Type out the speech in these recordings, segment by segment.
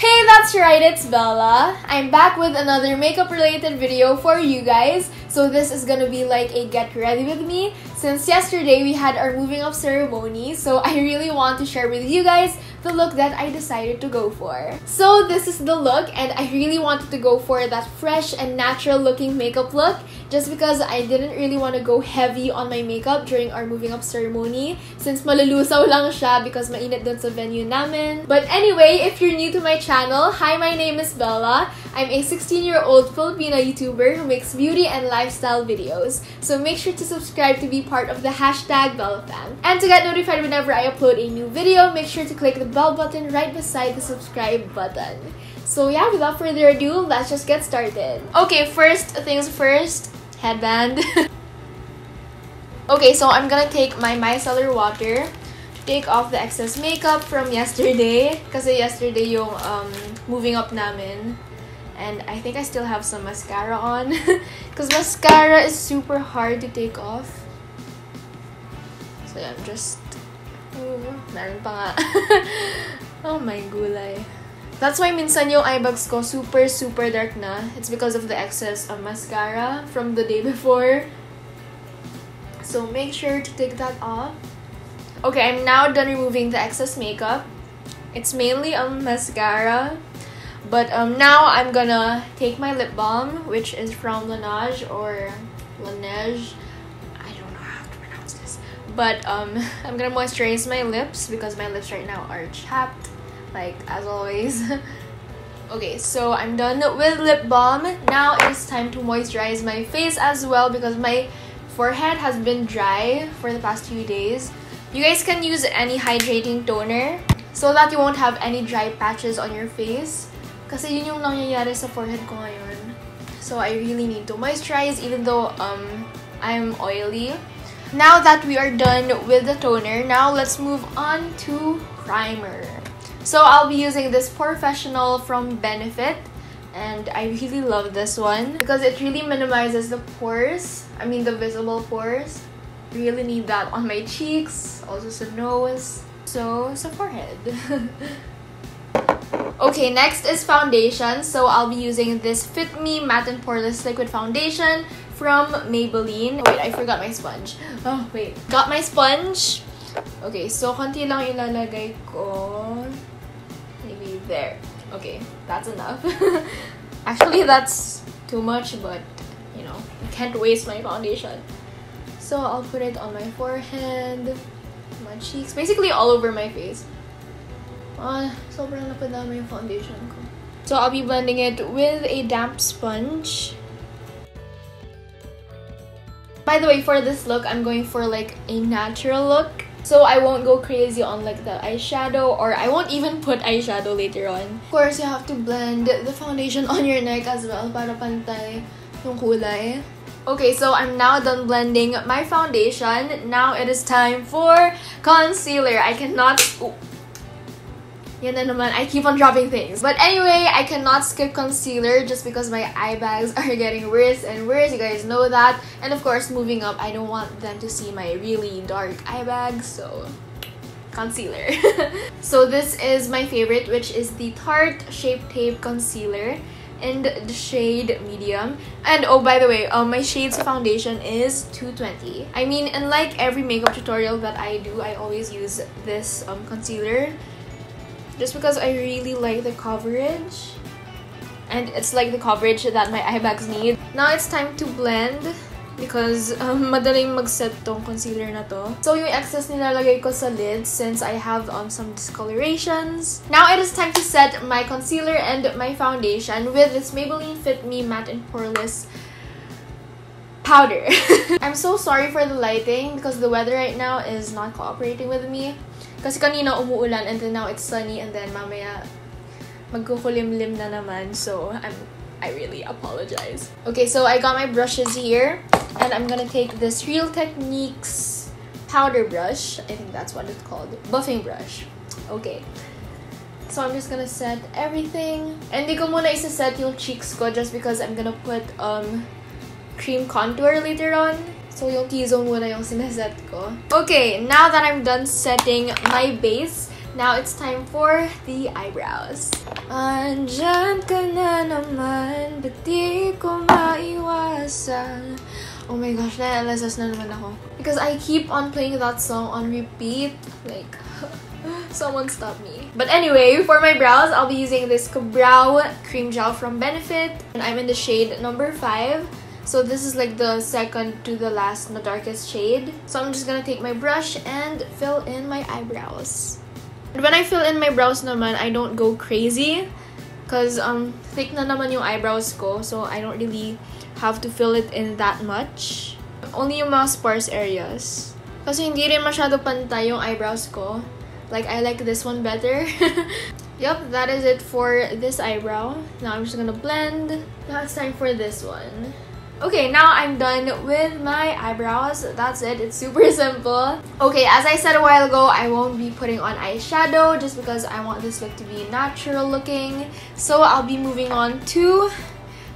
Hey, that's right, it's Bella. I'm back with another makeup related video for you guys. So this is gonna be like a get ready with me. Since yesterday we had our moving up ceremony, so I really want to share with you guys the look that I decided to go for. So this is the look and I really wanted to go for that fresh and natural looking makeup look just because I didn't really want to go heavy on my makeup during our moving up ceremony since malulusaw lang siya because mainit dun sa venue namin. But anyway, if you're new to my channel, hi, my name is Bella. I'm a 16-year-old Filipina YouTuber who makes beauty and lifestyle videos. So make sure to subscribe to be part of the hashtag BellaFam. And to get notified whenever I upload a new video, make sure to click the bell button right beside the subscribe button. So yeah, without further ado, let's just get started. Okay, first things first, headband. okay, so I'm gonna take my micellar water take off the excess makeup from yesterday kasi yesterday yung um, moving up namin and I think I still have some mascara on because mascara is super hard to take off so yeah, I'm just oh, oh my gulay. That's why minsan yung eye bags ko super super dark na. It's because of the excess of mascara from the day before. So make sure to take that off. Okay I'm now done removing the excess makeup. It's mainly a mascara but um, now I'm gonna take my lip balm, which is from Laneige or Laneige. But um, I'm gonna moisturize my lips because my lips right now are chapped, like as always. okay, so I'm done with lip balm. Now it is time to moisturize my face as well because my forehead has been dry for the past few days. You guys can use any hydrating toner so that you won't have any dry patches on your face. Kasi yun yung nangyayari sa forehead ko ngayon. So I really need to moisturize even though um, I'm oily. Now that we are done with the toner, now let's move on to primer. So I'll be using this POREfessional from Benefit. And I really love this one because it really minimizes the pores. I mean the visible pores. Really need that on my cheeks, also the nose, so sa forehead. Okay, next is foundation. So I'll be using this Fit Me Matte and Poreless Liquid Foundation from Maybelline. Wait, I forgot my sponge. Oh, wait. Got my sponge. Okay, so konti lang ilalagay ko. Maybe there. Okay, that's enough. Actually, that's too much, but you know, I can't waste my foundation. So I'll put it on my forehead, my cheeks, basically all over my face. Ah, sobrang napadami yung foundation ko. So, I'll be blending it with a damp sponge. By the way, for this look, I'm going for like a natural look. So I won't go crazy on like the eyeshadow or I won't even put eyeshadow later on. Of course, you have to blend the foundation on your neck as well para pantay yung kulay. Okay, so I'm now done blending my foundation. Now it is time for concealer. I cannot... Ooh. Yan na naman, I keep on dropping things. But anyway, I cannot skip concealer just because my eye bags are getting worse and worse. You guys know that. And of course, moving up, I don't want them to see my really dark eye bags. So, concealer. so this is my favorite, which is the Tarte Shape Tape Concealer in the shade medium and oh by the way um my shades foundation is 220 i mean in like every makeup tutorial that i do i always use this um concealer just because I really like the coverage and it's like the coverage that my eye bags need. Now it's time to blend because um, madaling mag-set tong concealer na to. So yung excess nilalagay ko sa lid since I have um, some discolorations. Now it is time to set my concealer and my foundation with this Maybelline Fit Me Matte and Poreless powder. I'm so sorry for the lighting because the weather right now is not cooperating with me. Kasi kanina umuulan and then now it's sunny and then mamaya magkukulimlim na naman. So, I'm I really apologize. Okay, so I got my brushes here and I'm gonna take this Real Techniques powder brush. I think that's what it's called. Buffing brush. Okay. So I'm just gonna set everything. And di ko muna isa-set yung cheeks ko just because I'm gonna put um cream contour later on. So, yung T-zone muna yung sineset ko. Okay, now that I'm done setting my base, now it's time for the eyebrows. Andyan ka na naman, ba't di ko maiwasan? Oh my gosh, na-LSS na naman ako. Because I keep on playing that song on repeat. Like, someone stop me. But anyway, for my brows, I'll be using this Brow Cream Gel from Benefit. And I'm in the shade number 5. So this is like the second to the last, the darkest shade. So I'm just gonna take my brush and fill in my eyebrows. When I fill in my brows naman, I don't go crazy. Because um, thick na naman yung eyebrows ko. So I don't really have to fill it in that much. Only yung mga sparse areas. Kasi hindi rin masyado pantay yung eyebrows ko. Like, I like this one better. yep, that is it for this eyebrow. Now I'm just gonna blend. Now it's time for this one. Okay, now I'm done with my eyebrows. That's it. It's super simple. Okay, as I said a while ago, I won't be putting on eyeshadow just because I want this look to be natural looking. So I'll be moving on to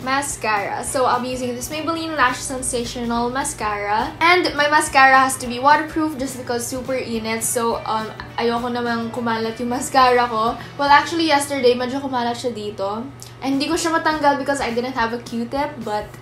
mascara. So I'll be using this Maybelline Lash Sensational Mascara. And my mascara has to be waterproof just because super init. So um, ayoko namang kumalat yung mascara ko. Well, actually yesterday, medyo kumalat siya dito. And hindi ko siya matanggal because I didn't have a Q-tip. But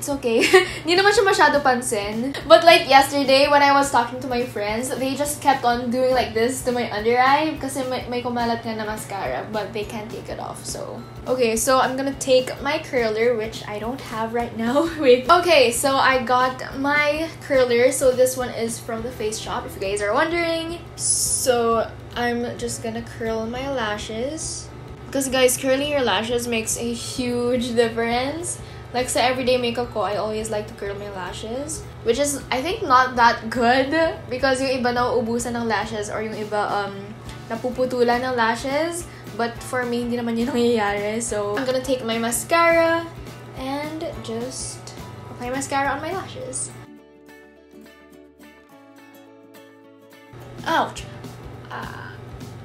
it's okay. Hindi naman siya masyado pansin. But like yesterday, when I was talking to my friends, they just kept on doing like this to my under eye kasi may, may kumalat nga na mascara, but they can't take it off, so. Okay, so I'm gonna take my curler, which I don't have right now. Wait. Okay, so I got my curler. So this one is from the Face Shop, if you guys are wondering. So I'm just gonna curl my lashes. Because guys, curling your lashes makes a huge difference. Like sa everyday makeup ko, I always like to curl my lashes. Which is, I think, not that good. Because yung iba nauubusan ng lashes or yung iba um, napuputulan ng lashes. But for me, hindi naman yun nangyayari. So, I'm gonna take my mascara and just apply mascara on my lashes. Ouch! Ah.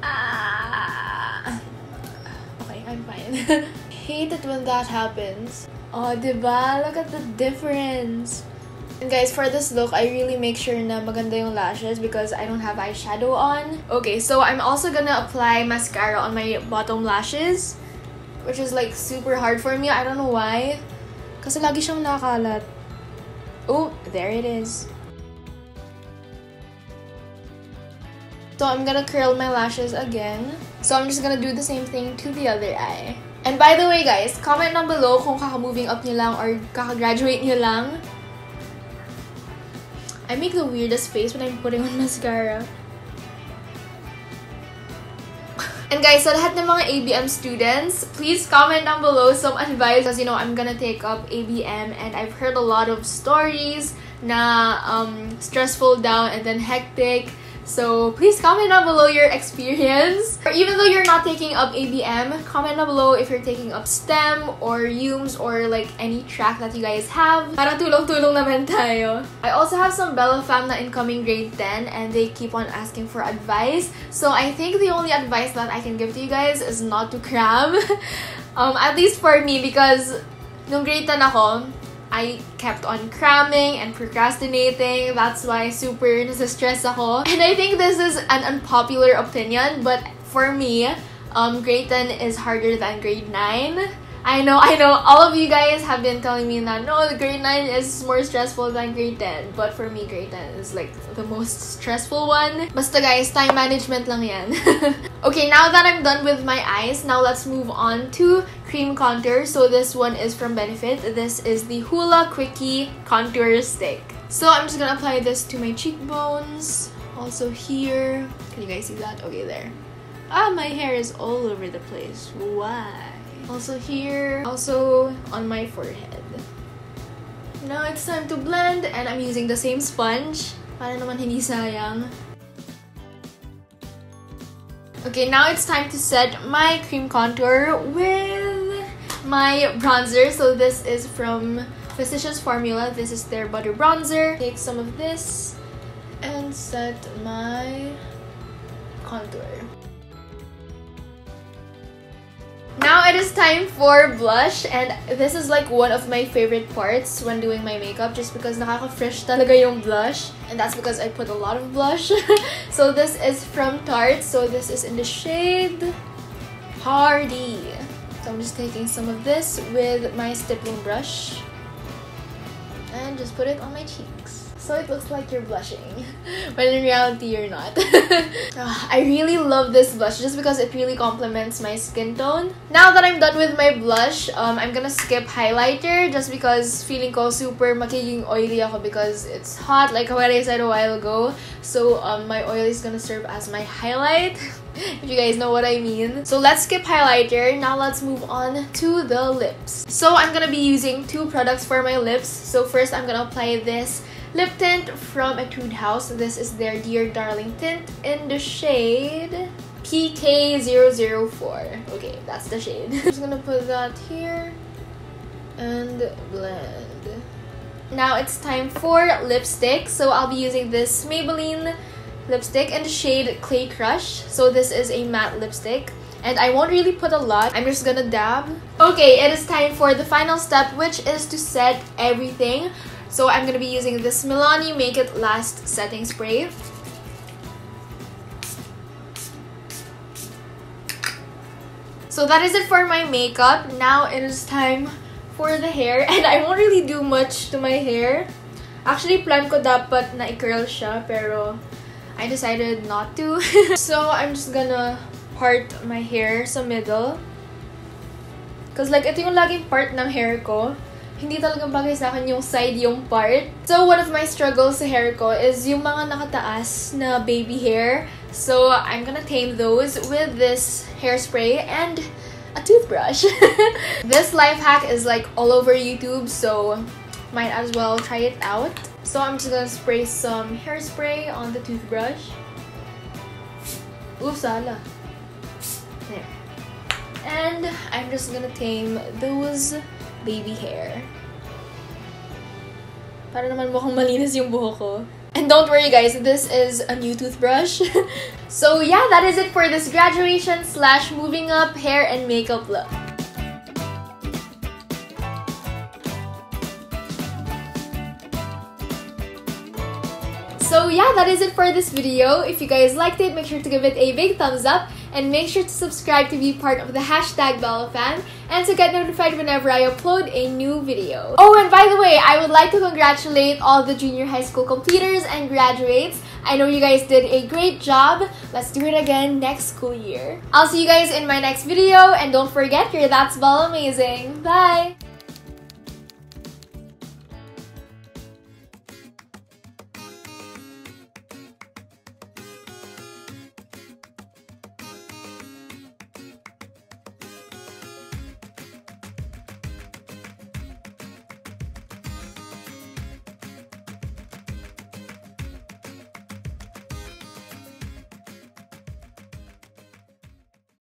Ah. Okay, I'm fine. Hate it when that happens. Oh, diba? Look at the difference. And guys, for this look, I really make sure na maganda yung lashes because I don't have eyeshadow on. Okay, so I'm also gonna apply mascara on my bottom lashes. Which is like super hard for me. I don't know why. Kasi lagi siyang nakakalat. Oh, there it is. So I'm gonna curl my lashes again. So I'm just gonna do the same thing to the other eye. And by the way guys, comment down below kung kaka-moving up nyo lang or kaka-graduate nyo lang. I make the weirdest face when I'm putting on mascara. And guys, sa lahat ng mga ABM students, please comment down below some advice as you know, I'm gonna take up ABM and I've heard a lot of stories na um, stressful down and then hectic. So please comment down below your experience. Or even though you're not taking up ABM, comment down below if you're taking up STEM or UMS or like any track that you guys have. Para tulong-tulong naman tayo. I also have some Bella Fam na incoming grade 10 and they keep on asking for advice. So I think the only advice that I can give to you guys is not to cram. um, at least for me because nung grade 10 ako, I kept on cramming and procrastinating. That's why super nasa-stress ako. And I think this is an unpopular opinion, but for me, um, grade 10 is harder than grade 9. I know, I know, all of you guys have been telling me that no, grade 9 is more stressful than grade 10. But for me, grade 10 is like the most stressful one. Basta guys, time management lang yan. okay, now that I'm done with my eyes, now let's move on to cream contour. So this one is from Benefit. This is the Hoola Quickie Contour Stick. So I'm just gonna apply this to my cheekbones. Also here. Can you guys see that? Okay, there. Ah, my hair is all over the place. Why? Also here, also on my forehead. Now it's time to blend and I'm using the same sponge. Para naman hindi sayang. Okay, now it's time to set my cream contour with my bronzer. So this is from Physicians Formula. This is their butter bronzer. Take some of this and set my contour. Now it is time for blush and this is like one of my favorite parts when doing my makeup just because nakaka-fresh talaga yung blush and that's because I put a lot of blush. so this is from Tarte so this is in the shade party. So I'm just taking some of this with my stippling brush and just put it on my cheeks. So it looks like you're blushing, but in reality you're not. Ah, I really love this blush just because it really complements my skin tone. Now that I'm done with my blush, um, I'm gonna skip highlighter just because feeling ko super magiging oily ako because it's hot like what I said a while ago. So um, my oil is gonna serve as my highlight. if you guys know what I mean. So let's skip highlighter. Now let's move on to the lips. So I'm gonna be using two products for my lips. So first I'm gonna apply this lip tint from Etude House. This is their Dear Darling tint in the shade PK004. Okay, that's the shade. I'm just gonna put that here and blend. Now it's time for lipstick. So I'll be using this Maybelline lipstick in the shade Clay Crush. So this is a matte lipstick. And I won't really put a lot. I'm just gonna dab. Okay, it is time for the final step, which is to set everything. So I'm gonna be using this Milani Make It Last Setting Spray. So that is it for my makeup. Now it is time for the hair. And I won't really do much to my hair. Actually, plan ko dapat na i-curl siya, pero I decided not to. so I'm just gonna part my hair sa middle. Cause like, ito yung laging part ng hair ko hindi talaga bagay sa akin yung side yung part. So, one of my struggles sa hair ko is yung mga nakataas na baby hair. So, I'm gonna tame those with this hairspray and a toothbrush. this life hack is like all over YouTube, so might as well try it out. So, I'm just gonna spray some hairspray on the toothbrush. Oops, ala. There. And I'm just gonna tame those baby hair. Para naman mukhang malinis yung buhok ko. And don't worry guys, this is a new toothbrush. so yeah, that is it for this graduation slash moving up hair and makeup look. Yeah, that is it for this video. If you guys liked it, make sure to give it a big thumbs up and make sure to subscribe to be part of the hashtag BellaFam and to get notified whenever I upload a new video. Oh, and by the way, I would like to congratulate all the junior high school completers and graduates. I know you guys did a great job. Let's do it again next school year. I'll see you guys in my next video and don't forget, your That's Bell Amazing. Bye!